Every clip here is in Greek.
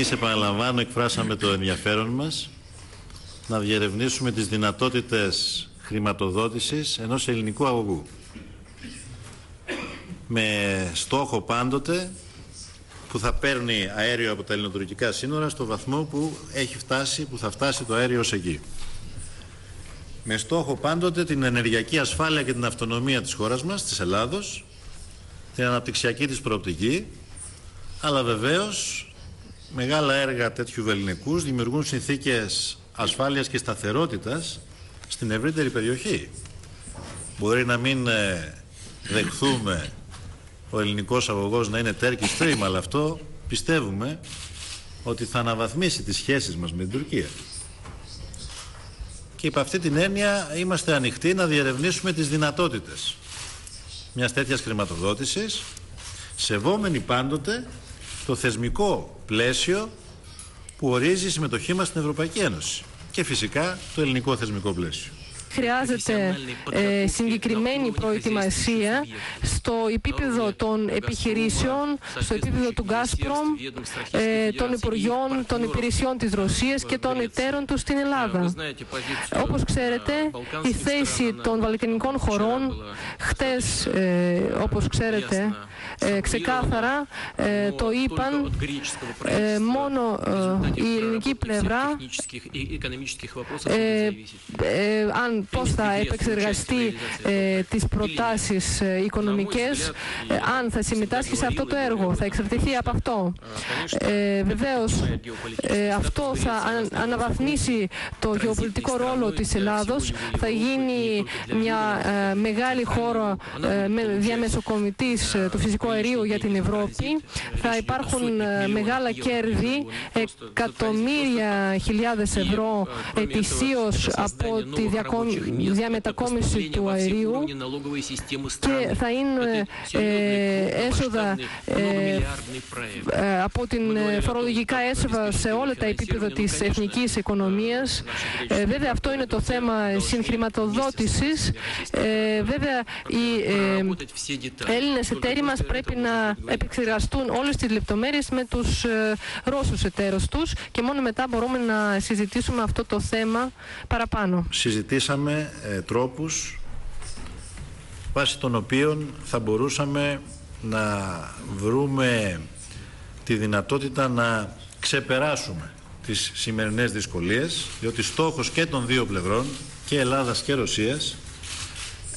εμείς επαναλαμβάνω εκφράσαμε το ενδιαφέρον μας να διερευνήσουμε τις δυνατότητες χρηματοδότησης ενός ελληνικού αγωγού με στόχο πάντοτε που θα παίρνει αέριο από τα ελληνοτουρκικά σύνορα στο βαθμό που έχει φτάσει, που θα φτάσει το αέριο ως εκεί. Με στόχο πάντοτε την ενεργειακή ασφάλεια και την αυτονομία της χώρας μας, της Ελλάδος, την αναπτυξιακή της προοπτική, αλλά βεβαίως μεγάλα έργα τέτοιου βεληνικούς δημιουργούν συνθήκες ασφάλειας και σταθερότητας στην ευρύτερη περιοχή. Μπορεί να μην ε, δεχθούμε ο ελληνικός αγωγός να είναι Turkish Stream, αλλά αυτό πιστεύουμε ότι θα αναβαθμίσει τις σχέσεις μας με την Τουρκία. Και υπ' αυτή την έννοια είμαστε ανοιχτοί να διερευνήσουμε τις δυνατότητες μιας τέτοιας χρηματοδότησης, σεβόμενοι πάντοτε το θεσμικό πλαίσιο που ορίζει η συμμετοχή μας στην Ευρωπαϊκή Ένωση και φυσικά το ελληνικό θεσμικό πλαίσιο. Χρειάζεται ε, συγκεκριμένη προετοιμασία στο επίπεδο των επιχειρήσεων, στο επίπεδο του Gazprom, ε, των Υπουργειών, των υπηρεσιών της Ρωσίας και των εταίρων τους στην Ελλάδα. Όπως ξέρετε, η θέση των βαλκανικών χωρών χτες, ε, όπως ξέρετε, ε, ξεκάθαρα ε, το είπαν ε, μόνο η ελληνική πλευρά αν πώς θα επεξεργαστεί τις προτάσεις οικονομικές αν θα συμμετάσχει σε αυτό το έργο θα εξαρτηθεί από αυτό βεβαίως αυτό θα αναβαθμίσει το γεωπολιτικό ρόλο της Ελλάδος θα γίνει μια μεγάλη χώρα διαμεσοκομιτής του φυσικού αερίου για την Ευρώπη. Θα υπάρχουν ε, μεγάλα κέρδη, εκατομμύρια χιλιάδες ευρώ ετησίως από τη διαμετακόμιση του αερίου και θα είναι ε, έσοδα ε, από την φορολογικά έσοδα σε όλα τα επίπεδα της εθνικής οικονομίας. Βέβαια αυτό είναι το θέμα συγχρηματοδότησης. Βέβαια οι Έλληνες εταίροι μας πρέπει πρέπει να επεξεργαστούν όλες τις λεπτομέρειες με τους ε, Ρώσους εταίρους τους και μόνο μετά μπορούμε να συζητήσουμε αυτό το θέμα παραπάνω. Συζητήσαμε ε, τρόπους βάσει των οποίων θα μπορούσαμε να βρούμε τη δυνατότητα να ξεπεράσουμε τις σημερινές δυσκολίες διότι στόχος και των δύο πλευρών και Ελλάδας και Ρωσίας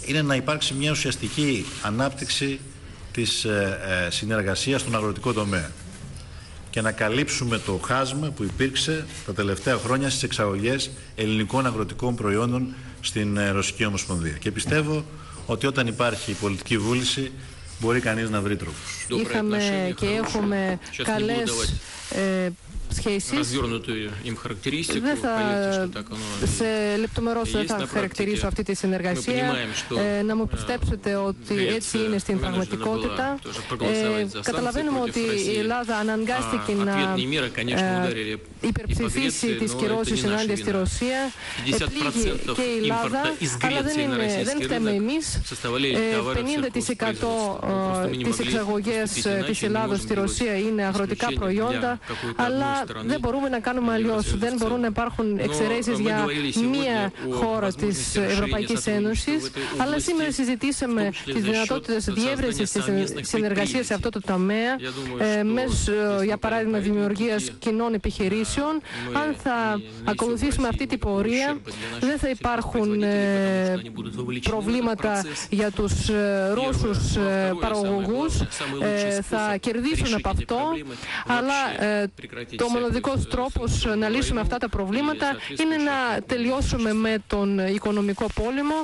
είναι να υπάρξει μια ουσιαστική ανάπτυξη της ε, ε, συνεργασίας στον αγροτικό τομέα και να καλύψουμε το χάσμα που υπήρξε τα τελευταία χρόνια στις εξαγωγές ελληνικών αγροτικών προϊόντων στην ε, Ρωσική Ομοσπονδία. Και πιστεύω ότι όταν υπάρχει πολιτική βούληση μπορεί κανείς να βρει τρόπους. Είχαμε και έχουμε καλές σχέσεις. Δεν θα σε λεπτομερώς δεν θα χαρακτηρίσω αυτή τη συνεργασία. Ε, να μου πιστέψετε ότι έτσι είναι στην πραγματικότητα. Ε, καταλαβαίνουμε ότι η Ελλάδα αναγκάστηκε να ε, υπερψηφίσει τις κυρώσεις ενάντια στη Ρωσία. Επλήγει και η Ελλάδα, αλλά δεν, είναι, δεν φταίμε εμείς. 50% της εξαγωγές της Ελλάδος στη Ρωσία είναι αγροτικά προϊόντα, αλλά δεν μπορούμε να κάνουμε αλλιώ. Δεν μπορούν να υπάρχουν εξαιρέσει για μία χώρα τη Ευρωπαϊκή Ένωση. Αλλά σήμερα συζητήσαμε τι δυνατότητε διεύρυνση τη συνεργασία σε αυτό το τομέα, ε, μέσω, για παράδειγμα, δημιουργία κοινών επιχειρήσεων. Αν θα ακολουθήσουμε αυτή την πορεία, δεν θα υπάρχουν ε, προβλήματα για του ε, Ρώσου παραγωγού. Θα κερδίσουν από αυτό, αλλά το μοναδικός τρόπος να λύσουμε αυτά τα προβλήματα είναι να τελειώσουμε με τον οικονομικό πόλεμο